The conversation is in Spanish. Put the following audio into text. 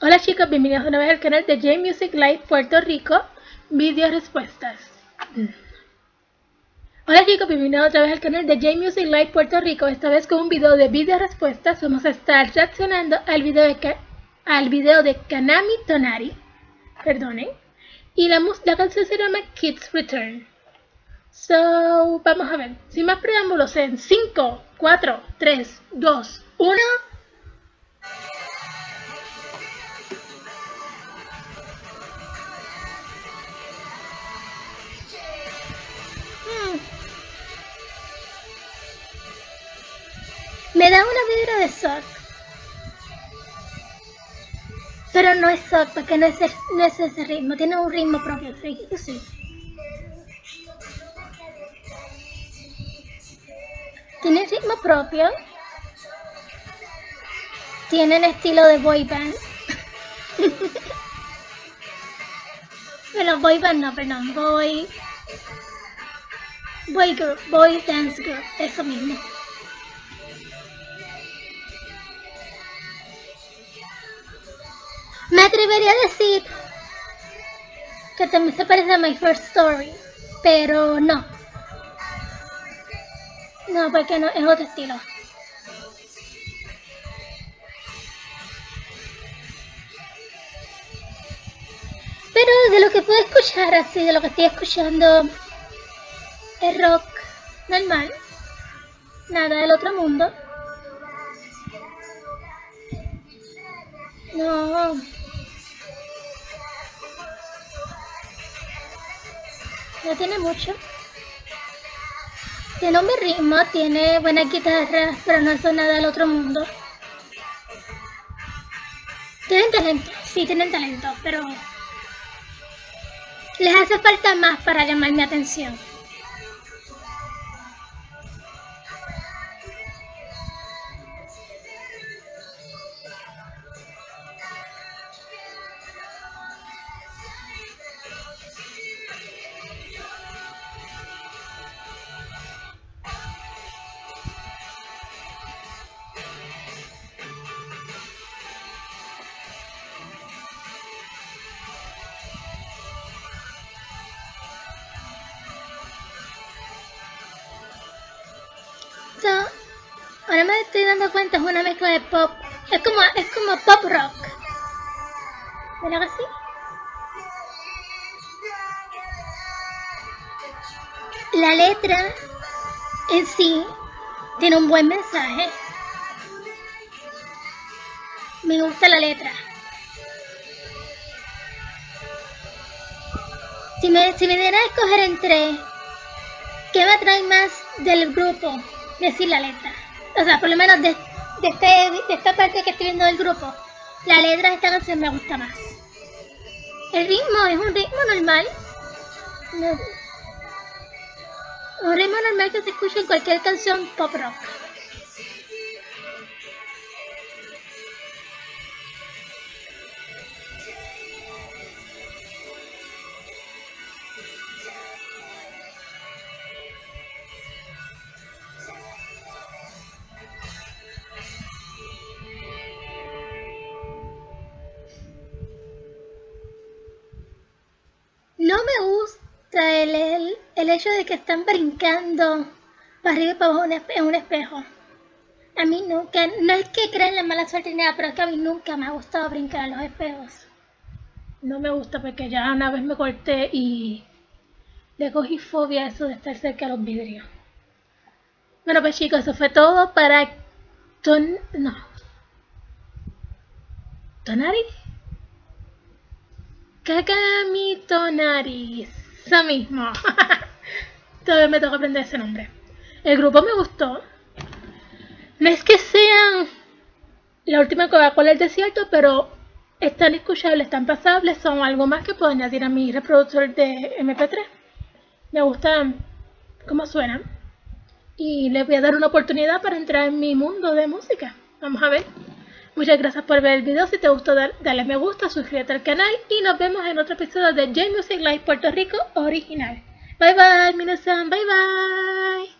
Hola chicos, bienvenidos una vez al canal de J Music Live Puerto Rico, video respuestas. Hola chicos, bienvenidos otra vez al canal de J Music Live Puerto Rico, esta vez con un video de video respuestas. Vamos a estar reaccionando al video de, al video de Kanami Tonari, perdonen, y la, la canción se llama Kids Return. So, vamos a ver, sin más preámbulos en 5, 4, 3, 2, 1... Me da una vibra de Sock. Pero no es Sock, porque no es, no es ese ritmo. Tiene un ritmo propio, sí. Tiene ritmo propio. Tienen estilo de boy band. Pero boy band no, perdón. Boy... Boy group, boy dance group, eso mismo. Me atrevería a decir que también se parece a My First Story, pero no. No, porque no, es otro estilo. Pero de lo que puedo escuchar así, de lo que estoy escuchando, es rock normal, nada del otro mundo. No. No tiene mucho. Tiene un buen ritmo, tiene buena guitarra, pero no es nada del otro mundo. Tienen talento, sí tienen talento, pero les hace falta más para llamar mi atención. Ahora me estoy dando cuenta, es una mezcla de pop. Es como, es como pop rock. ¿Verdad así? La letra en sí tiene un buen mensaje. Me gusta la letra. Si me, si me diera a escoger entre qué me atrae más del grupo, decir la letra. O sea, por lo menos de, este, de esta parte que estoy viendo del grupo, la letra de esta canción me gusta más. El ritmo es un ritmo normal. Un ritmo normal que se escucha en cualquier canción pop rock. El, hecho de que están brincando para arriba y para abajo en un espejo. A mí nunca, no es que crean la mala suerte ni nada, pero es que a mí nunca me ha gustado brincar en los espejos. No me gusta porque ya una vez me corté y le cogí fobia a eso de estar cerca de los vidrios. Bueno pues chicos, eso fue todo para Ton... no. ¿Tonari? Kakamito Nariz. Eso mismo. Todavía me toca aprender ese nombre. El grupo me gustó. No es que sean la última Coca-Cola del desierto, pero están escuchables, están pasables, son algo más que puedo añadir a mi reproductor de MP3. Me gustan cómo suenan. Y les voy a dar una oportunidad para entrar en mi mundo de música. Vamos a ver. Muchas gracias por ver el video, si te gustó dale me gusta, suscríbete al canal y nos vemos en otro episodio de J Music Live Puerto Rico original. バイバイ。皆さんバイバイ。